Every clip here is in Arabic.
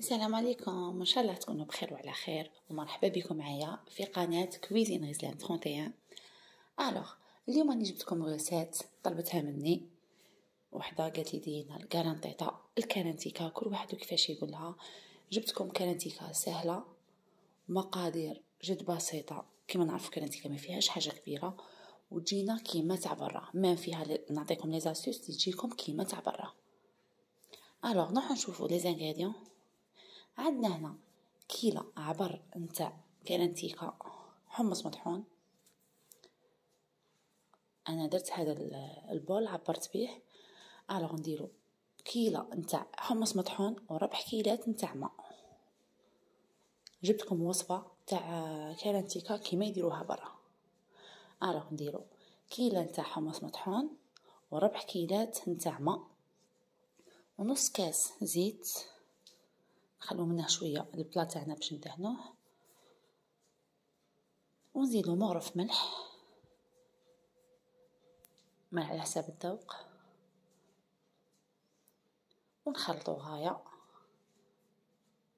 السلام عليكم. إن شاء الله تكونوا بخير وعلى خير. ومرحبا بكم معايا في قناة Cuisine غزلان 31 alors اليوم راني جبتكم recette طلبتها مني. وحدة قالت لي دينا الكارانتيتا الكارانتيكا كل واحد كيفاش يقولها. جبتكم كارانتيكا سهلة مقادير جد بسيطة. كما نعرف كارانتيكا ما فيهاش حاجة كبيرة. وتجينا كيما تاع برا. ما فيها نعطيكم les astuces تجيكم كيما تاع برا. Alors نروح نشوفوا les ingrédients عندنا هنا. كيلة عبر نتاع كرنتيكا حمص مطحون. أنا درت هذا ال bol عبرت به. Alors نديرو. كيلة نتاع حمص مطحون وربع كيلات نتاع ماء جبتكم وصفة تاع كرنتيكا كيما يديروها برا. Alors نديرو. كيلة نتاع حمص مطحون وربع كيلات نتاع ماء ونص كاس زيت. نخلو منه شوية البلا تاعنا باش ندهنوه. ونزيدو مغرف ملح. ملح على حساب الذوق. ونخلطو غاية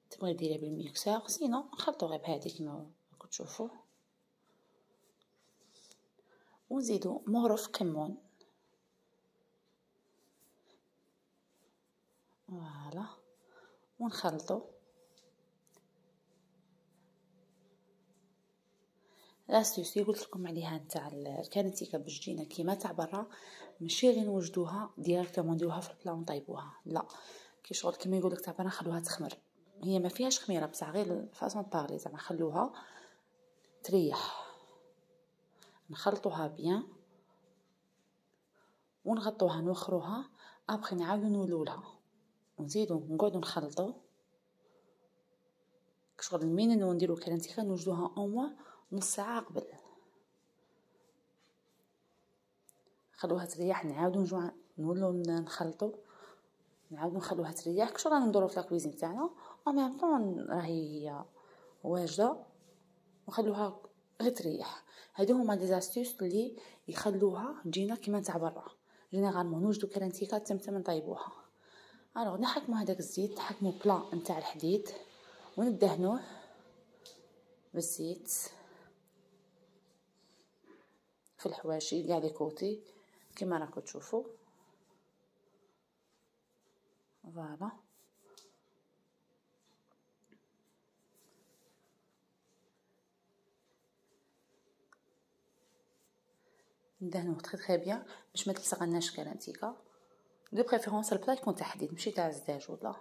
تبغي ديرها بالميكسور سينو نخلطو غير بهادي كيما راكم تشوفوا ونزيدو مغرف كمون voilà. ونخلطو. L'astuce اللي قلت لكم عليها نتاع الكارانتيكا باش كيما تاع برا ماشي غير نوجدوها directement نديروها في ال plat ونطيبوها. لا كي شغل كيما يقولك تاع برا خلوها تخمر. هي ما فيهاش خميرة بصح غير façon parler زعما خلوها تريح. نخلطوها bien ونغطوها نوخروها ابخي نعاودو نولولها. ونزيدو نقعدو نخلطو. شغل من نديرو كرنتيكا نوجدوها أو موا نص ساعة قبل. نخلوها تريح نعاودو نرجعو نولو نخلطو. نعاودو نخلوها تريح. كشغل رانا ندورو في la cuisine تاعنا au même temps راهي هي واجدة. ونخلوها غير تريح. هادو هما des astuces اللي يخلوها تجينا كيما تاع برا. Généralement نوجدو كرنتيكا تم نطيبوها. Alors نحكمو هداك الزيت نحكمو plat نتاع الحديد وندهنوه بالزيت في الحواشي كاع les côtés كيما راكم تشوفوا voilà ندهنوه très très bien باش ما تلصقناش كرانتيكا de préférence ال plat يكون تاع حديد ماشي تاع الزجاج ولا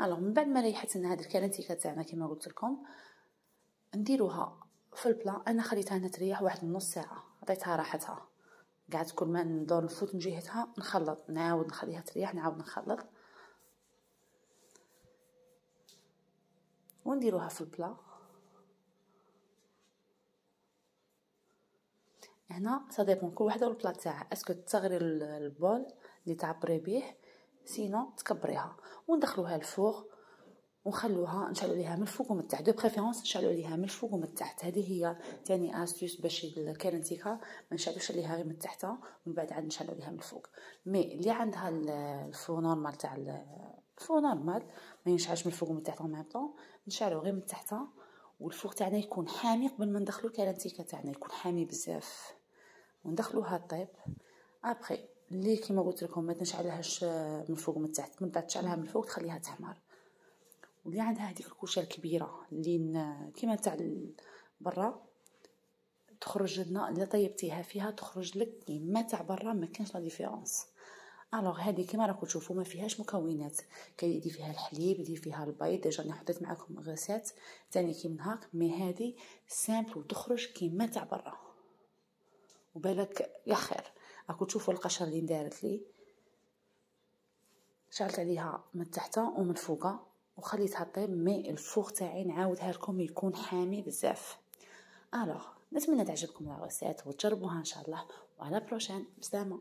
alors من بعد ما ريحت لنا هاد الكرنتيكه تاعنا كيما قلت لكم نديروها في ال plat أنا خليتها هنا تريح واحد نص ساعة. عطيتها راحتها. قعدت كل ما ندور نفوت من جهتها نخلط. نعاود نخليها تريح نعاود نخلط. ونديروها في ال plat هنا ça dépend كل وحدة وال plat تاعها. est-ce que تصغري ال bol اللي تعبري به sinon تكبريها. وندخلوها ال four ونخلوها نشعلو عليها من الفوق ومن التحت. de préférence نشعلو عليها من الفوق ومن التحت. هذه هي ثاني astuce باش الكارنتيكا ما نشعلوش عليها غير من التحت ومن بعد عاد نشعلو عليها من الفوق. mais اللي عندها ال four normal تاع ال four normal ما ينشعلش من الفوق ومن التحت ان طون نشعلو غير من التحت وال four تاعنا يكون حامي قبل ما ندخلو الكارنتيكا تاعنا. يكون حامي بزاف. وندخلوها طيب ابخي اللي كيما قلت لكم ما تنشعلهاش من الفوق ومن التحت من بعد تشعلها من الفوق تخليها تحمر. واللي عندها هذيك الكوشه الكبيرة اللي كيما تاع برا. تخرج لنا إلا طيبتيها فيها تخرج لك كيما تاع برا ما كانش la différence alors هذه كيما راكم تشوفوا ما فيهاش مكونات. كيدي فيها الحليب يدي فيها البيض. déjà أنا حطيت معكم recette. ثاني كي من هاك. mais هذه simple وتخرج كيما تاع برا. وبالك يا خير. راكم تشوفوا القشره اللي دارت لي. شعلت عليها من تحت ومن فوقها وخليتها طيب mais ال four تاعي نعاودها لكم يكون حامي بزاف. alors نتمنى تعجبكم لا وتجربوها إن شاء الله. و à la prochaine بسلامة.